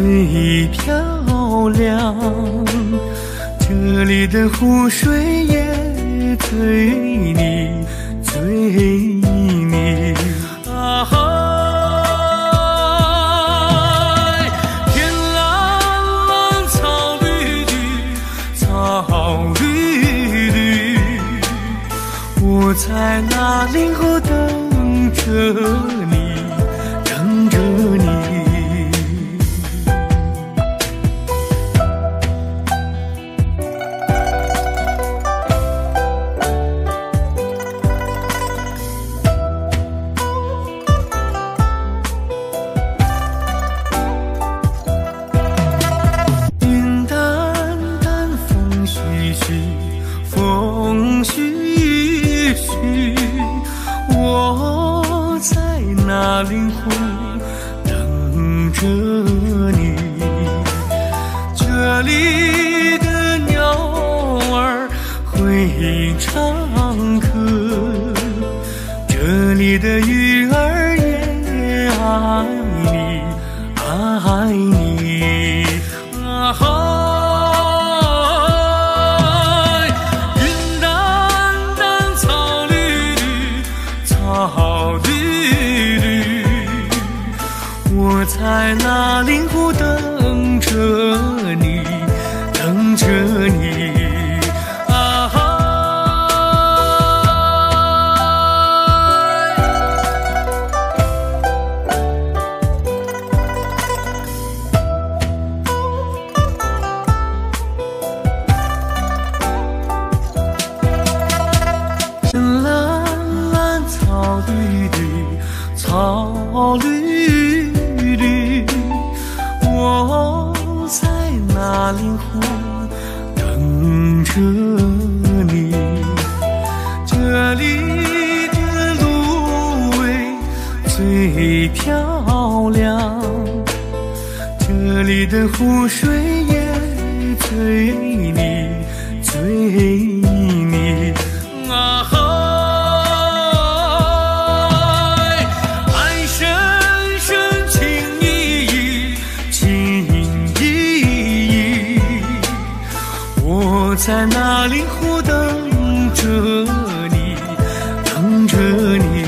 最漂亮，这里的湖水也最你，最腻。啊哈！天蓝蓝，草绿绿，草绿绿。我在那林后等着着你。这里的鸟儿会唱歌，这里的鱼儿也爱你，爱在那林湖等着你，等着你。那林湖等着你。这里的芦苇最漂亮，这里的湖水也最腻，最腻。啊在那林湖等着你，等着你。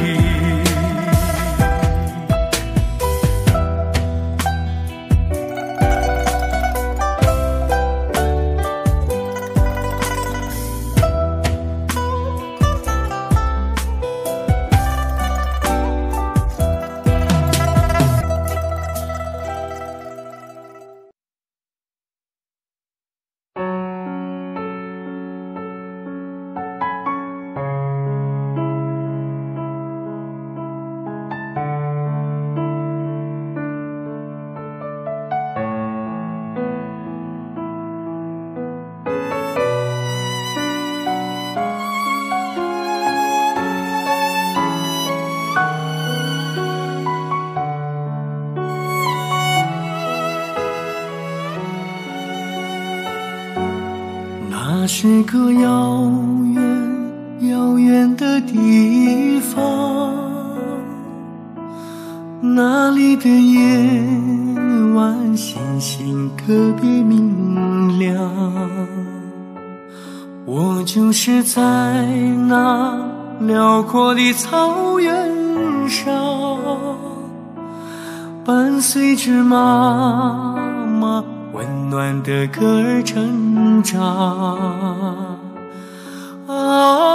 那是个遥远遥远的地方，那里的夜晚星星特别明亮。我就是在那辽阔的草原上，伴随着妈妈温暖的歌儿成长。啊，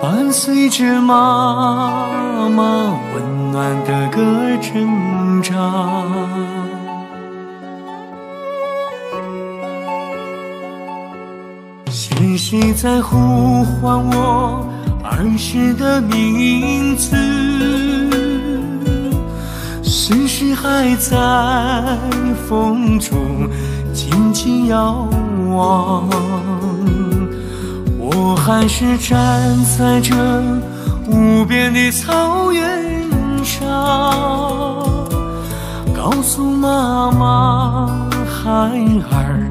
伴随着妈妈温暖的歌儿成长。是谁在呼唤我儿时的名字？是谁还在风中静静遥望？我还是站在这无边的草原上，告诉妈妈孩儿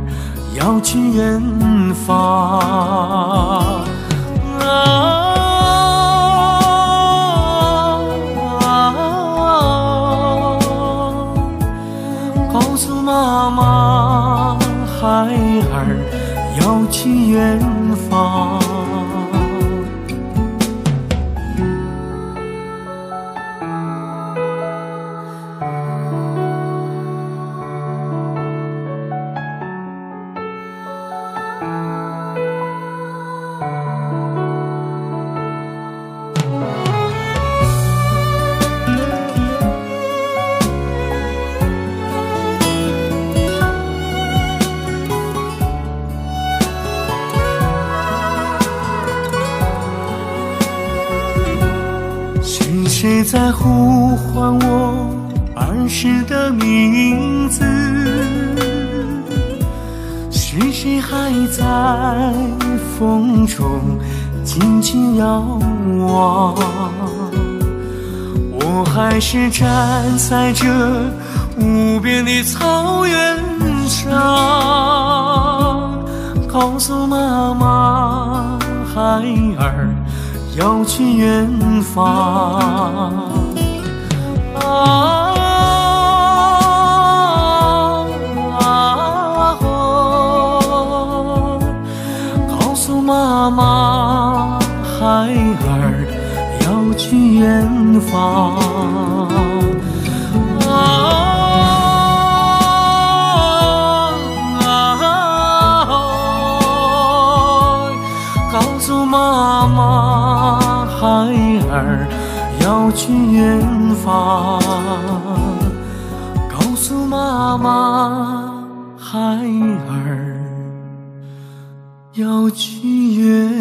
要去远方。啊，告诉妈妈孩儿要去远方。在呼唤我儿时的名字？是谁还在风中紧紧遥望？我还是站在这无边的草原上，告诉妈妈孩儿要去远方。啊啊哦告诉妈妈孩儿要去远方。啊告诉妈妈儿要去远方，告诉妈妈孩儿要去远